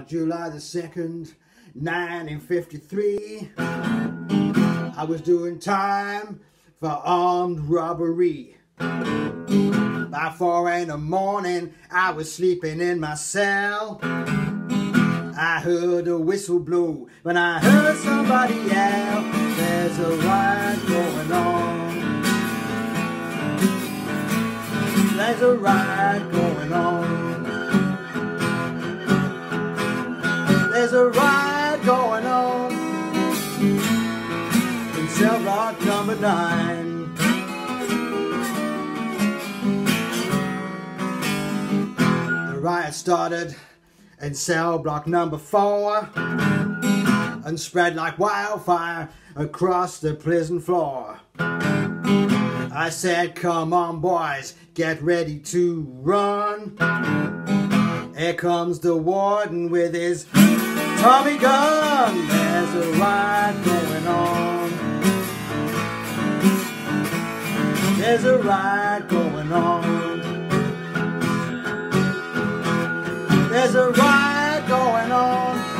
On July the 2nd, 1953, I was doing time for armed robbery. By four in the morning, I was sleeping in my cell. I heard a whistle blow, when I heard somebody yell, there's a riot going on. There's a riot going on. There's a riot going on in cell block number nine. The riot started in cell block number four and spread like wildfire across the prison floor. I said, come on boys, get ready to run. Here comes the warden with his Tommy gun. There's a riot going on. There's a riot going on. There's a riot going on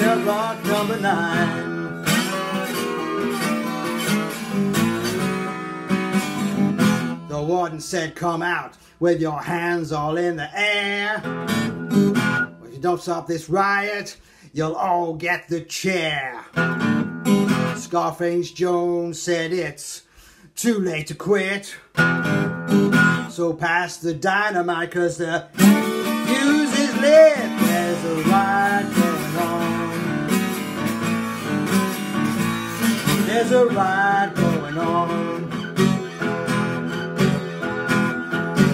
cell block number nine. The warden said, come out with your hands all in the air. You don't stop this riot, you'll all get the chair. Scarface Jones said it's too late to quit. So pass the dynamite cause the fuse is lit. There's a riot going on. There's a riot going on.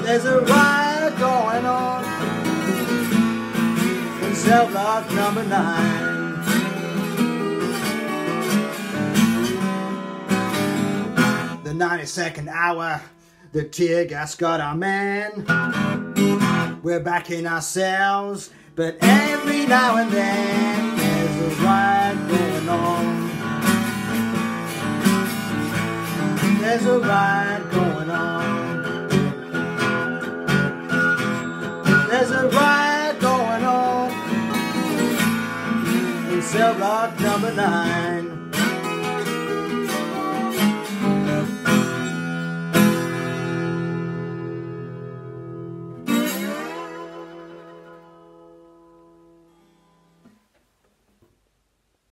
There's a riot cell block number nine. The 92nd hour, the tear gas got our man. We're back in our cells, but every now and then there's a riot going on. There's a riot going on. There's a Block number nine.